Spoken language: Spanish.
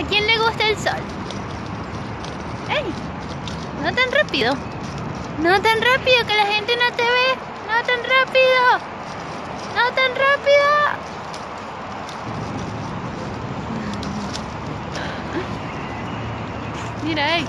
¿A quién le gusta el sol? ¡Ey! No tan rápido. No tan rápido, que la gente no te ve. No tan rápido. No tan rápido. Mira, ey.